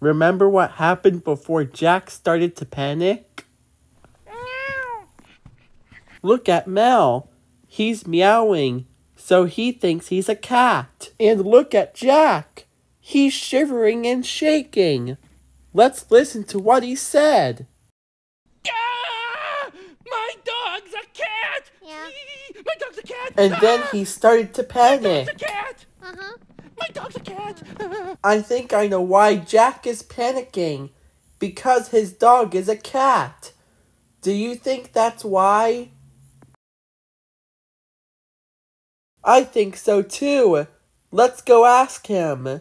Remember what happened before Jack started to panic? Look at Mel. He's meowing, so he thinks he's a cat. And look at Jack. He's shivering and shaking. Let's listen to what he said. Ah! My dog's a cat! Yeah. My dog's a cat! And then Ah! he started to panic. My panic. dog's a cat! Uh-huh. Dog's a cat! I think I know why Jack is panicking. Because his dog is a cat. Do you think that's why? I think so too. Let's go ask him.